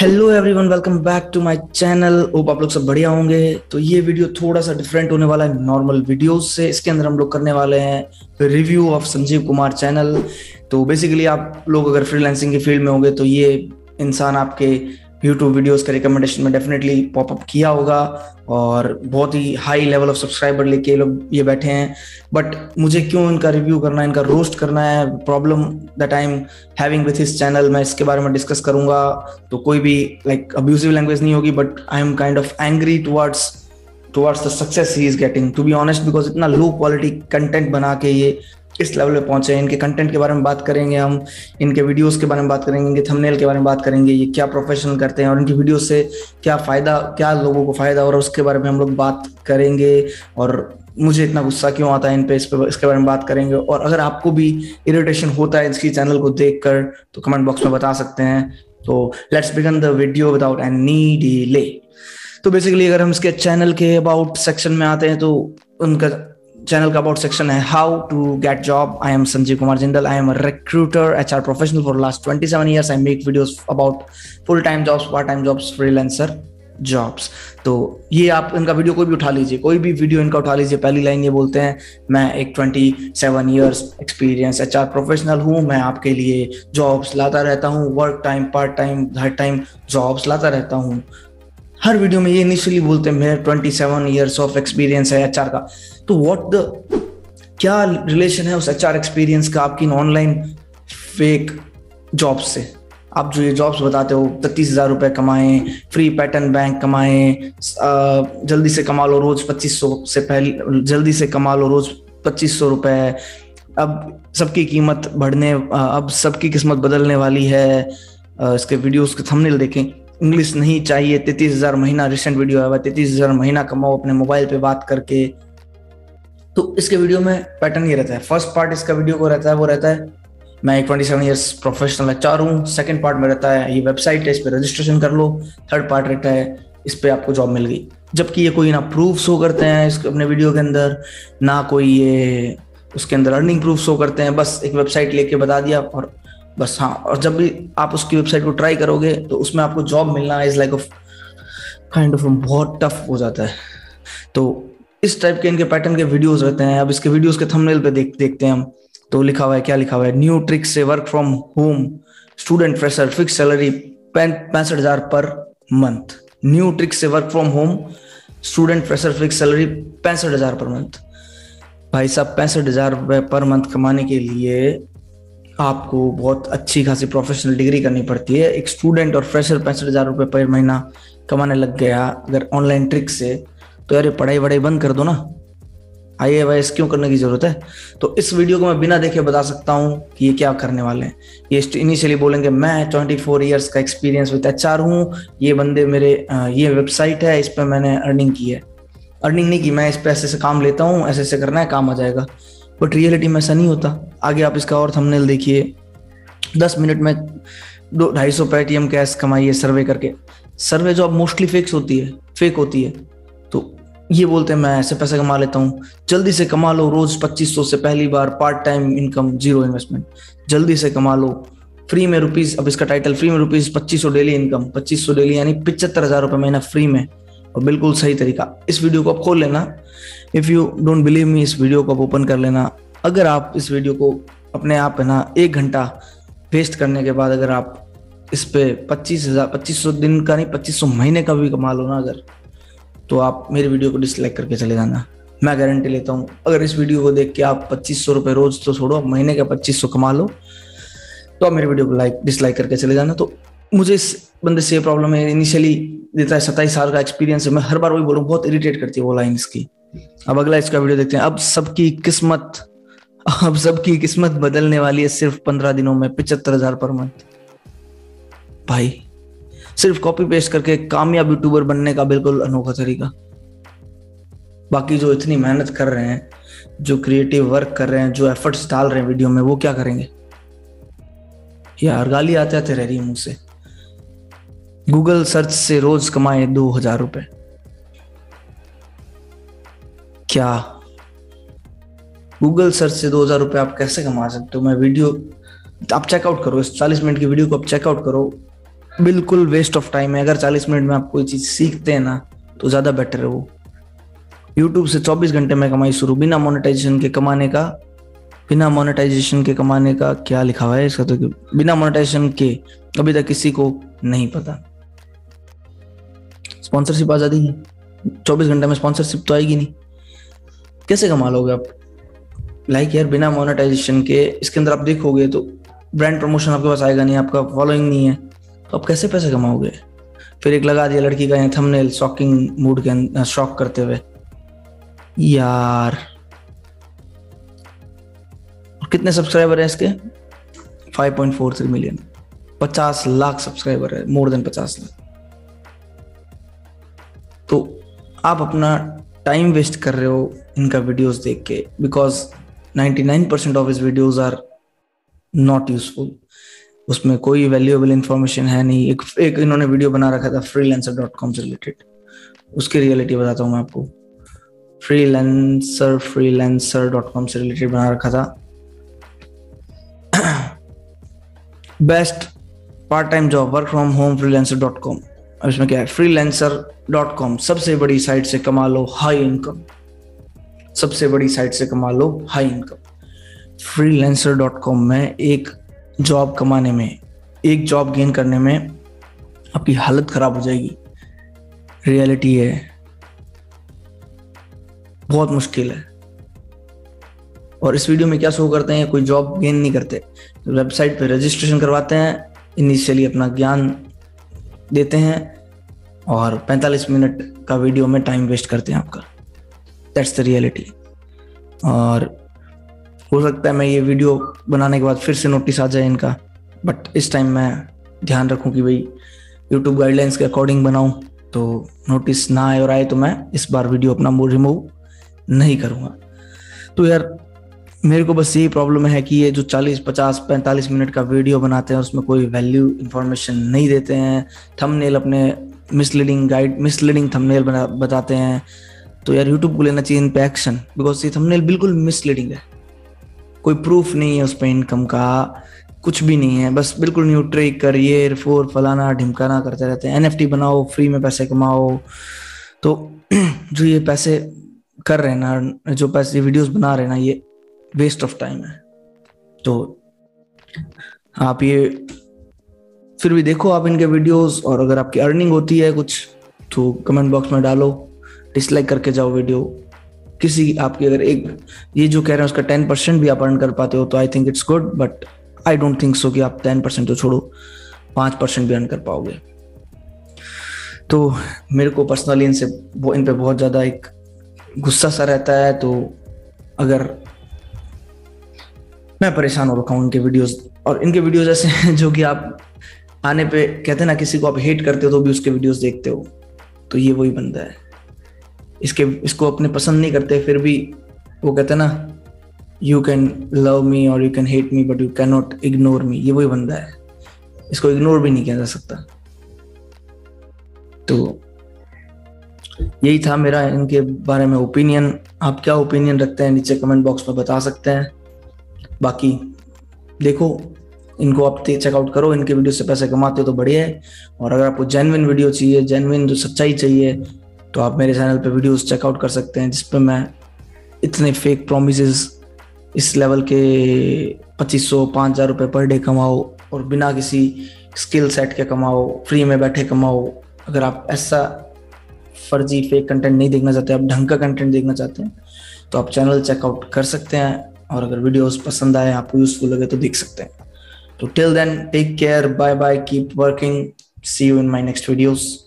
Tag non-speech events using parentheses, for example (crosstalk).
Hello everyone welcome back to my channel hope आप लोग सब बढ़िया होंगे। तो ये वीडियो थोड़ा सा डिफरेंट होने वाला है नॉर्मल वीडियोस से। इसके अंदर हम लोग करने वाले हैं review of Sanjeev Kumar channel तो बेसिकली आप लोग अगर फ्रीलांसिंग के फ़ील्ड में होंगे तो ये इंसान आपके यूट्यूब वीडियोस के रिकमेंडेशन में डेफिनेटली पॉपअप किया होगा और बहुत ही हाई लेवल ऑफ़ सब्सक्राइबर लेके लोग ये बैठे हैं। बट मुझे क्यों इनका रिव्यू करना है, इनका रोस्ट करना है? Problem that I am having with his channel मैं इसके बारे में डिस्कस करूँगा। तो कोई भी लाइक अब्यूजिव लैंग्वेज नहीं होगी but I am kind of angry towards towards the success he is getting to be honest because इतना लो क्वालिटी कंटेंट बना के ये इस लेवल पे पहुँचे हैं इनके कंटेंट के बारे में बात करेंगे हम, इनके वीडियोस के बारे में बात करेंगे, इनके थंबनेल के बारे में बात करेंगे, ये क्या प्रोफेशनल करते हैं और इनकी वीडियो से क्या फ़ायदा, क्या लोगों को फ़ायदा है उसके बारे में हम लोग बात करेंगे और मुझे इतना गुस्सा क्यों आता है इन पे, इस पे, इसके बारे में बात करेंगे और अगर आपको भी इरिटेशन होता है इसकी चैनल को देख कर तो कमेंट बॉक्स में बता सकते हैं। तो let's begin the video without any delay तो बेसिकली अगर हम इसके चैनल के अबाउट सेक्शन में आते हैं तो उनका चैनल का अबाउट सेक्शन है how to get job I am Sanjeev Kumar Jindal I am a recruiter H R professional for last twenty seven years I make videos about full time jobs part time jobs freelancer jobs तो ये आप इनका video कोई भी उठा लीजिए, कोई भी वीडियो इनका उठा लीजिए। पहली लाइन ये बोलते हैं, मैं एक twenty seven years experience H R professional हूँ। मैं आपके लिए जॉब्स लाता रहता हूँ वर्क टाइम पार्ट टाइम हर टाइम जॉब्स लाता रहता हूँ। हर वीडियो में ये इनिशियली बोलते हैं, मेरे twenty seven years of experience है एचआर का. तो व्हाट द क्या रिलेशन है उस एचआर एक्सपीरियंस का आपकी इन ऑनलाइन फेक जॉब्स से? आप जो ये जॉब्स बताते हो तीस हज़ार रुपए कमाए फ्री पैटर्न बैंक कमाए जल्दी से कमा लो रोज पच्चीस सौ से पहले, जल्दी से कमा लो रोज पच्चीस सौ रुपए। अब सबकी कीमत बढ़ने अब सबकी किस्मत बदलने वाली है। इसके वीडियोस के थंबनेल देखें। इंग्लिश नहीं चाहिए, तैतीस हज़ार महीना रिसेंट वीडियो है, तैतीस हज़ार महीना कमाओ अपने मोबाइल पे बात करके। तो इसके वीडियो में पैटर्न ये रहता है। फ़र्स्ट पार्ट इसका वीडियो को रहता है, वो रहता है, मैं एक twenty seven years professional H हूँ। सेकेंड पार्ट में रहता है, ये वेबसाइट है, इस पर रजिस्ट्रेशन कर लो। थर्ड पार्ट रहता है, इस पर आपको जॉब मिल गई। जबकि ये कोई ना प्रूफ शो करते हैं इस अपने वीडियो के अंदर, ना कोई ये उसके अंदर अर्निंग प्रूफ शो करते हैं। बस एक वेबसाइट लेके बता दिया और बस हाँ और जब भी आप उसकी वेबसाइट को ट्राई करोगे तो उसमें आपको जॉब मिलना is like of kind of बहुत टफ हो जाता है। तो इस टाइप के इनके पैटर्न के वीडियोस रहते हैं। अब इसके वीडियोस के थंबनेल पे देख, देखते हैं हम। तो लिखा हुआ है, क्या लिखा हुआ है? न्यू ट्रिक से work from home student fresher fix salary पैंसठ हज़ार पर मंथ न्यू ट्रिक से work from home student fresher fix salary पैंसठ हज़ार पर मंथ भाई साहब, पैंसठ हज़ार रुपए पर मंथ कमाने के लिए आपको बहुत अच्छी खासी प्रोफेशनल डिग्री करनी पड़ती है। एक स्टूडेंट और फ्रेशर पैंसठ हज़ार रुपये पर महीना कमाने लग गया, अगर ऑनलाइन ट्रिक से। तो यार पढ़ाई वढ़ाई बंद कर दो ना। आई ए क्यों करने की ज़रूरत है? तो इस वीडियो को मैं बिना देखे बता सकता हूँ कि ये क्या करने वाले हैं। ये इनिशियली बोलेंगे, मैं ट्वेंटी फोर ईयर्स का एक्सपीरियंस विद एच आर हूँ। ये बंदे मेरे ये वेबसाइट है, इस पर मैंने अर्निंग की है। अर्निंग नहीं की, मैं इस पर ऐसे से काम लेता हूँ ऐसे ऐसे करना है, काम आ जाएगा। बट रियलिटी में ऐसा नहीं होता। आगे आप इसका और थंबनेल देखिए। दस मिनट में दो, ढाई सौ पेटीएम कैश कमाइए सर्वे करके। सर्वे जॉब मोस्टली फेक्स होती है फेक होती है। तो ये बोलते हैं, मैं ऐसे पैसे कमा लेता हूँ। जल्दी से कमा लो रोज पच्चीस सौ से पहली बार part time income zero investment जल्दी से कमा लो। फ्री में रुपीज़ अब इसका टाइटल फ्री में रुपीज़ पच्चीस सौ डेली इनकम पच्चीस सौ डेली यानी पिछहत्तर हज़ार रुपये महीना फ्री में। और बिल्कुल सही तरीका। इस वीडियो को आप खोल लेना। If you don't believe me इस वीडियो को आप ओपन कर लेना। अगर आप इस वीडियो को अपने आप है ना, एक घंटा वेस्ट करने के बाद अगर आप इस पे पच्चीस हज़ार, पच्चीस सौ दिन का नहीं, पच्चीस सौ महीने का भी कमा लो ना अगर तो आप मेरे वीडियो को डिसलाइक करके चले जाना। मैं गारंटी लेता हूँ, अगर इस वीडियो को देख के आप पच्चीस सौ रुपये रोज तो छोड़ो, महीने का पच्चीस सौ कमा लो तो आप मेरे वीडियो को लाइक डिसलाइक करके चले जाना। तो मुझे इस बंदे से प्रॉब्लम है। इनिशियली देता है, सत्ताईस साल का एक्सपीरियंस है। मैं हर बार वही बोलूँ, बहुत इरिटेट करती है वो लाइन इसकी अब अगला इसका वीडियो देखते हैं। अब सबकी किस्मत, अब सबकी किस्मत बदलने वाली है सिर्फ़ पंद्रह दिनों में पिछहत्तर हज़ार पर मंथ भाई, सिर्फ़ कॉपी पेस्ट करके कामयाब यूट्यूबर बनने का बिल्कुल अनोखा तरीका। बाकी जो इतनी मेहनत कर रहे हैं, जो क्रिएटिव वर्क कर रहे हैं, जो एफर्ट्स डाल रहे हैं वीडियो में, वो क्या करेंगे? यार, गाली आते आते रह रही है मुँह से। गूगल सर्च से रोज कमाए दो हज़ार रुपए। क्या? गूगल सर्च से दो हज़ार रुपए आप कैसे कमा सकते हो? मैं वीडियो, आप चेकआउट करो, इस चालीस मिनट की वीडियो को आप चेकआउट करो। बिल्कुल वेस्ट ऑफ़ टाइम है। अगर 40 मिनट में आप कोई चीज़ सीखते हैं ना तो ज़्यादा बेटर है वो। यूट्यूब से 24 घंटे में कमाई शुरू, बिना मोनेटाइजेशन के कमाने का, बिना मोनेटाइजेशन के कमाने का क्या लिखा हुआ है इसका तो बिना मोनेटाइजेशन के अभी तक किसी को नहीं पता। स्पॉन्सरशिप आ जाती है। चौबीस घंटे में स्पॉन्सरशिप तो आएगी नहीं। कैसे कमा लोगे आप? लाइक यार, बिना मोनेटाइजेशन के, इसके अंदर आप देखोगे तो ब्रांड प्रमोशन आपके पास आएगा नहीं, आपका फॉलोइंग नहीं है। तो आप कैसे पैसे कमाओगे? फिर एक लगा दिया लड़की का थंबनेल शॉकिंग मूड के शॉक करते हुए। यार। कितने सब्सक्राइबर है इसके? 5.43 मिलियन 50 लाख सब्सक्राइबर है मोर देन 50 लाख। आप अपना टाइम वेस्ट कर रहे हो इनका वीडियोस देख के बिकॉज़ 99% ऑफ़ इस वीडियोस आर नॉट यूजफुल उसमें कोई वैल्यूएबल इंफॉर्मेशन है नहीं। एक एक इन्होंने वीडियो बना रखा था फ्रीलांसर डॉट कॉम से रिलेटेड उसकी रियलिटी बताता हूँ मैं आपको। फ्रीलांसर फ्रीलांसर डॉट कॉम से रिलेटेड बना रखा था। Best part time job work from home freelancer dot com अब इसमें क्या है? फ्रीलांसर डॉट कॉम सबसे बड़ी साइट से कमा लो हाई इनकम सबसे बड़ी साइट से कमा लो high income freelancer dot com में एक जॉब कमाने में, एक जॉब गेन करने में आपकी हालत खराब हो जाएगी। रियलिटी है। बहुत मुश्किल है। और इस वीडियो में क्या शो करते हैं? कोई जॉब गेन नहीं करते। वेबसाइट पे रजिस्ट्रेशन करवाते हैं। इनिशियली अपना ज्ञान देते हैं और 45 मिनट का वीडियो में टाइम वेस्ट करते हैं आपका। दैट्स द रियलिटी और हो सकता है मैं ये वीडियो बनाने के बाद फिर से नोटिस आ जाए इनका बट इस टाइम मैं ध्यान रखूँ कि भाई यूट्यूब गाइडलाइंस के अकॉर्डिंग बनाऊँ तो नोटिस ना आए और आए तो मैं इस बार वीडियो अपना रिमूव नहीं करूँगा। तो यार मेरे को बस यही प्रॉब्लम है कि ये जो 40, 50, 45 मिनट का वीडियो बनाते हैं उसमें कोई वैल्यू इन्फॉर्मेशन नहीं देते हैं। थंबनेल अपने मिसलीडिंग गाइड मिसलीडिंग थंबनेल बना बताते हैं। तो यार यूट्यूब को लेना चाहिए इन पे एक्शन बिकॉज़ ये थंबनेल बिल्कुल मिसलीडिंग है। कोई प्रूफ नहीं है उस पर इनकम का कुछ भी नहीं है। बस बिल्कुल न्यू ट्रिक करियर फोर फलाना ढिमकाना करते रहते हैं। एनएफटी बनाओ फ्री में पैसे कमाओ। तो (clears throat) जो ये पैसे कर रहे हैं ना जो पैसे वीडियोस बना रहे हैं ना ये वेस्ट ऑफ़ टाइम है। तो आप ये फिर भी देखो आप इनके वीडियोस और अगर आपकी अर्निंग होती है कुछ तो कमेंट बॉक्स में डालो डिसलाइक करके जाओ वीडियो किसी आपकी अगर एक, ये जो कह रहे हैं उसका टेन परसेंट भी आप अर्न कर पाते हो तो I think it's good but I don't think so कि आप टेन परसेंट तो छोड़ो, पाँच परसेंट भी अर्न कर पाओगे। तो मेरे को पर्सनली इनसे इन पे बहुत ज़्यादा एक गुस्सा सा रहता है तो अगर मैं परेशान हो रखा हूँ इनके वीडियोस और इनके वीडियोस ऐसे हैं जो कि आप आने पे कहते हैं ना, किसी को आप हेट करते हो तो भी उसके वीडियोस देखते हो। तो ये वही बंदा है। इसके, इसको अपने पसंद नहीं करते, फिर भी वो कहते ना यू कैन लव मी और you can hate me but you can not ignore me ये वही बंदा है। इसको इग्नोर भी नहीं किया जा सकता। तो यही था मेरा इनके बारे में ओपिनियन आप क्या ओपिनियन रखते हैं नीचे कमेंट बॉक्स में बता सकते हैं। बाकी देखो, इनको आप चेकआउट करो, इनके वीडियो से पैसे कमाते हो तो बढ़िया है। और अगर आपको जेनविन वीडियो चाहिए जेनविन जो सच्चाई चाहिए तो आप मेरे चैनल पे वीडियोस चेकआउट कर सकते हैं जिसपे मैं इतने फेक प्रोमिस इस लेवल के पच्चीस सौ, पाँच हज़ार रुपये पर डे कमाओ और बिना किसी स्किल सेट के कमाओ फ्री में बैठे कमाओ। अगर आप ऐसा फर्जी फेक कंटेंट नहीं देखना चाहते, आप ढंग का कंटेंट देखना चाहते हैं तो आप चैनल चेकआउट कर सकते हैं। और अगर वीडियोस पसंद आए, आपको यूजफुल लगे तो देख सकते हैं। तो till then take care bye bye keep working see you in my next videos